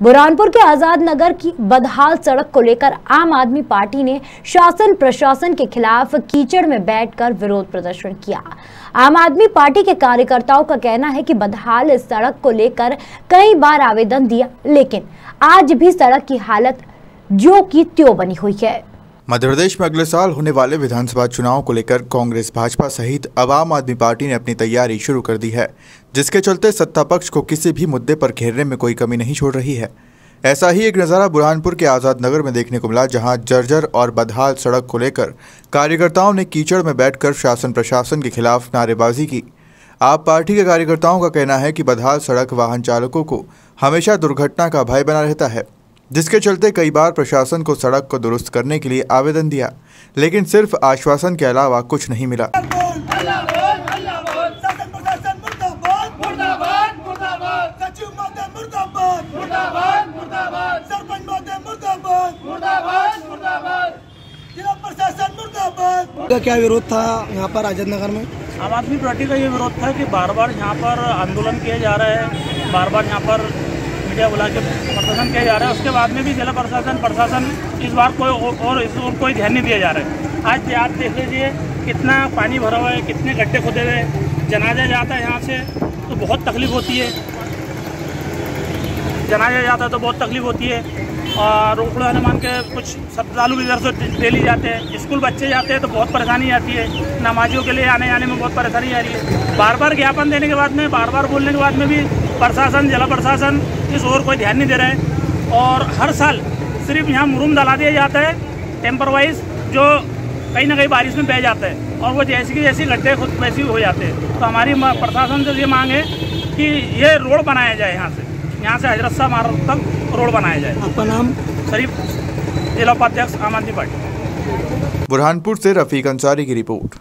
बुरहानपुर के आज़ाद नगर की बदहाल सड़क को लेकर आम आदमी पार्टी ने शासन प्रशासन के खिलाफ कीचड़ में बैठकर विरोध प्रदर्शन किया। आम आदमी पार्टी के कार्यकर्ताओं का कहना है कि बदहाल सड़क को लेकर कई बार आवेदन दिया, लेकिन आज भी सड़क की हालत जो की त्यो बनी हुई है। मध्य प्रदेश में अगले साल होने वाले विधानसभा चुनाव को लेकर कांग्रेस, भाजपा सहित अब आम आदमी पार्टी ने अपनी तैयारी शुरू कर दी है, जिसके चलते सत्ता पक्ष को किसी भी मुद्दे पर घेरने में कोई कमी नहीं छोड़ रही है। ऐसा ही एक नज़ारा बुरहानपुर के आज़ाद नगर में देखने को मिला, जहाँ जर्जर और बदहाल सड़क को लेकर कार्यकर्ताओं ने कीचड़ में बैठकर शासन प्रशासन के खिलाफ नारेबाजी की। आप पार्टी के कार्यकर्ताओं का कहना है कि बदहाल सड़क वाहन चालकों को हमेशा दुर्घटना का भय बना रहता है। जिसके चलते कई बार प्रशासन को सड़क को दुरुस्त करने के लिए आवेदन दिया लेकिन सिर्फ़ आश्वासन के अलावा कुछ नहीं मिला क्या विरोध था यहाँ पर आज़ाद नगर में आम आदमी पार्टी का ये विरोध था कि बार बार यहाँ पर आंदोलन किया जा रहा है बार बार यहाँ पर मीडिया बुला के प्रदर्शन किया जा रहा है। उसके बाद में भी जिला प्रशासन प्रशासन इस बार कोई और इस और कोई ध्यान नहीं दिया जा रहा है। आज आप देख लीजिए कितना पानी भरा हुआ है, कितने गड्ढे खोदे हुए जनाजा जाता है यहाँ से तो बहुत तकलीफ़ होती है। जनाजा जाता है तो बहुत तकलीफ़ होती है। और रोकड़ो हनुमान के कुछ श्रद्धालु इधर से डेली जाते हैं। स्कूल बच्चे जाते हैं तो बहुत परेशानी आती है। नमाजियों के लिए आने जाने में बहुत परेशानी आ रही है। बार बार ज्ञापन देने के बाद में बार बार बोलने के बाद में भी प्रशासन जिला प्रशासन इस ओर कोई ध्यान नहीं दे रहा है। और हर साल सिर्फ़ यहाँ मुरुम डाला दिया जाता है टेम्पर वाइज जो कहीं ना कहीं बारिश में बह जाता है। और वो जैसी की जैसी गड्ढे खुद वैसी हो जाते हैं। तो हमारी प्रशासन से ये मांग है कि ये रोड बनाया जाए यहाँ से। यहाँ से हज़रत शाह मार्ग तक रोड बनाया जाए। आपका नाम? शरीफ जिला उपाध्यक्ष आम आदमी पार्टी। बुरहानपुर से रफीक अंसारी की रिपोर्ट।